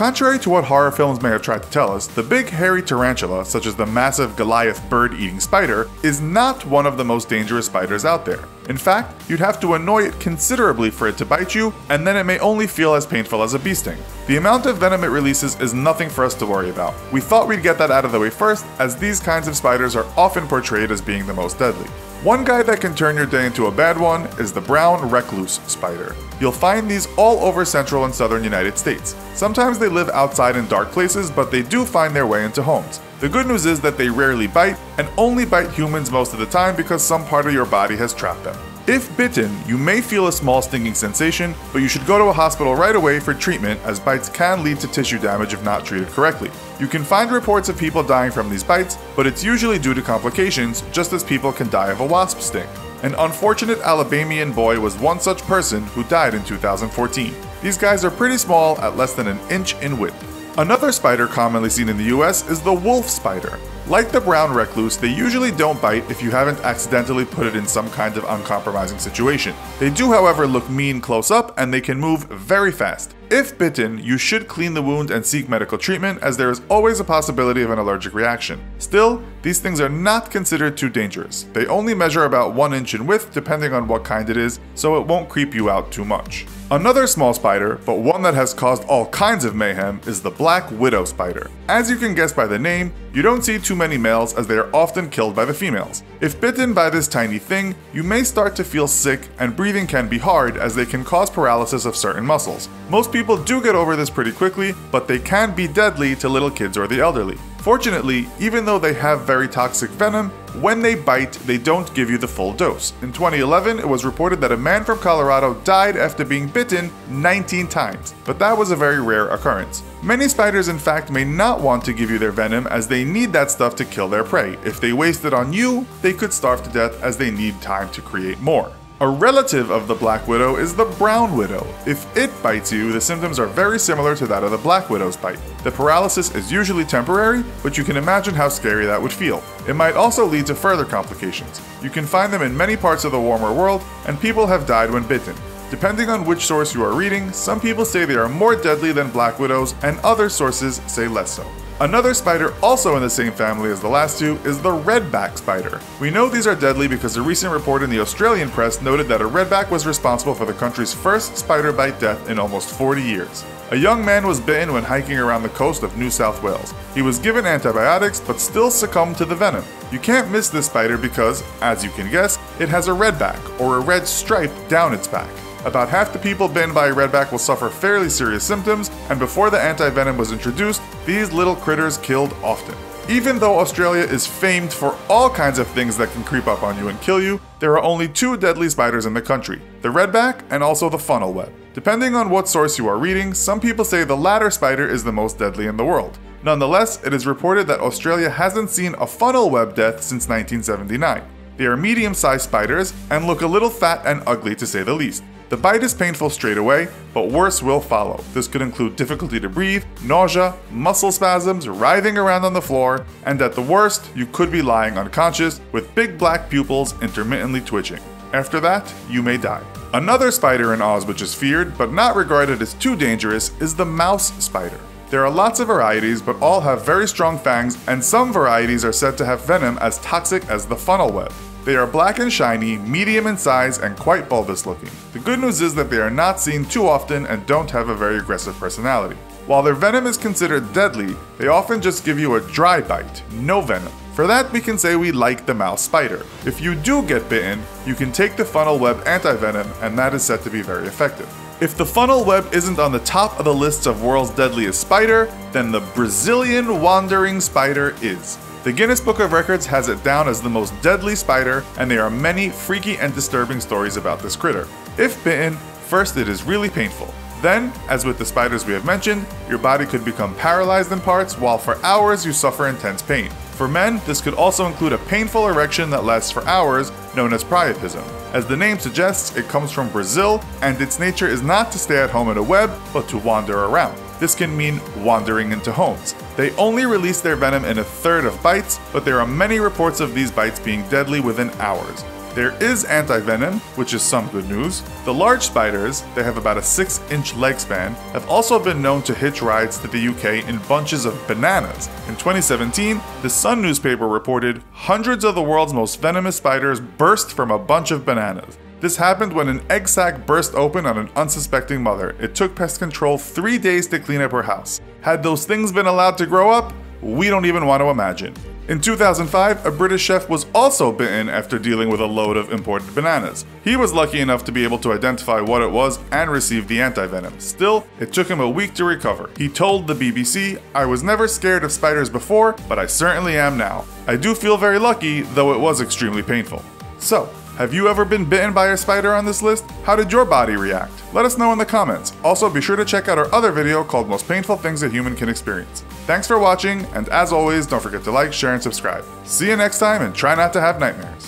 Contrary to what horror films may have tried to tell us, the big hairy tarantula, such as the massive Goliath bird eating spider, is not one of the most dangerous spiders out there. In fact, you'd have to annoy it considerably for it to bite you, and then it may only feel as painful as a bee sting. The amount of venom it releases is nothing for us to worry about. We thought we'd get that out of the way first, as these kinds of spiders are often portrayed as being the most deadly. One guy that can turn your day into a bad one is the brown recluse spider. You'll find these all over central and southern United States. Sometimes they live outside in dark places, but they do find their way into homes. The good news is that they rarely bite and only bite humans most of the time because some part of your body has trapped them. If bitten, you may feel a small stinging sensation, but you should go to a hospital right away for treatment as bites can lead to tissue damage if not treated correctly. You can find reports of people dying from these bites, but it's usually due to complications, just as people can die of a wasp sting. An unfortunate Alabamian boy was one such person who died in 2014. These guys are pretty small at less than an inch in width. Another spider commonly seen in the US is the wolf spider. Like the brown recluse, they usually don't bite if you haven't accidentally put it in some kind of uncompromising situation. They do, however, look mean close up and they can move very fast. If bitten, you should clean the wound and seek medical treatment as there is always a possibility of an allergic reaction. Still, these things are not considered too dangerous. They only measure about 1 inch in width depending on what kind it is, so it won't creep you out too much. Another small spider, but one that has caused all kinds of mayhem, is the black widow spider. As you can guess by the name, you don't see too many males as they are often killed by the females. If bitten by this tiny thing, you may start to feel sick and breathing can be hard as they can cause paralysis of certain muscles. Most people do get over this pretty quickly, but they can be deadly to little kids or the elderly. Fortunately, even though they have very toxic venom, when they bite, they don't give you the full dose. In 2011, it was reported that a man from Colorado died after being bitten 19 times, but that was a very rare occurrence. Many spiders, in fact, may not want to give you their venom as they need that stuff to kill their prey. If they waste it on you, they could starve to death as they need time to create more. A relative of the black widow is the brown widow. If it bites you, the symptoms are very similar to that of the black widow's bite. The paralysis is usually temporary, but you can imagine how scary that would feel. It might also lead to further complications. You can find them in many parts of the warmer world, and people have died when bitten. Depending on which source you are reading, some people say they are more deadly than black widows, and other sources say less so. Another spider also in the same family as the last two is the redback spider. We know these are deadly because a recent report in the Australian press noted that a redback was responsible for the country's first spider bite death in almost 40 years. A young man was bitten when hiking around the coast of New South Wales. He was given antibiotics but still succumbed to the venom. You can't miss this spider because, as you can guess, it has a redback, or a red stripe, down its back. About half the people bitten by a redback will suffer fairly serious symptoms, and before the antivenom was introduced, these little critters killed often. Even though Australia is famed for all kinds of things that can creep up on you and kill you, there are only two deadly spiders in the country the redback and also the funnel web. Depending on what source you are reading, some people say the latter spider is the most deadly in the world. Nonetheless, it is reported that Australia hasn't seen a funnel web death since 1979. They are medium sized spiders and look a little fat and ugly to say the least. The bite is painful straight away, but worse will follow. This could include difficulty to breathe, nausea, muscle spasms, writhing around on the floor, and at the worst, you could be lying unconscious with big black pupils intermittently twitching. After that, you may die. Another spider in Oz which is feared, but not regarded as too dangerous, is the mouse spider. There are lots of varieties, but all have very strong fangs, and some varieties are said to have venom as toxic as the funnel web. They are black and shiny, medium in size, and quite bulbous looking. The good news is that they are not seen too often and don't have a very aggressive personality. While their venom is considered deadly, they often just give you a dry bite, no venom. For that, we can say we like the mouse spider. If you do get bitten, you can take the funnel web antivenom, and that is said to be very effective. If the funnel web isn't on the top of the list of world's deadliest spider, then the Brazilian wandering spider is. The Guinness Book of Records has it down as the most deadly spider, and there are many freaky and disturbing stories about this critter. If bitten, first it is really painful. Then, as with the spiders we have mentioned, your body could become paralyzed in parts, while for hours you suffer intense pain. For men, this could also include a painful erection that lasts for hours, known as priapism. As the name suggests, it comes from Brazil, and its nature is not to stay at home in a web, but to wander around. This can mean wandering into homes. They only release their venom in a third of bites, but there are many reports of these bites being deadly within hours. There is anti-venom, which is some good news. The large spiders, they have about a 6-inch leg span, have also been known to hitch rides to the UK in bunches of bananas. In 2017, the Sun newspaper reported hundreds of the world's most venomous spiders burst from a bunch of bananas. This happened when an egg sac burst open on an unsuspecting mother. It took pest control three days to clean up her house. Had those things been allowed to grow up, we don't even want to imagine. In 2005, a British chef was also bitten after dealing with a load of imported bananas. He was lucky enough to be able to identify what it was and receive the antivenom. Still, it took him a week to recover. He told the BBC, I was never scared of spiders before, but I certainly am now. I do feel very lucky, though it was extremely painful. So, have you ever been bitten by a spider on this list? How did your body react? Let us know in the comments. Also, be sure to check out our other video called Most Painful Things a Human Can Experience. Thanks for watching, and as always, don't forget to like, share, and subscribe. See you next time, and try not to have nightmares.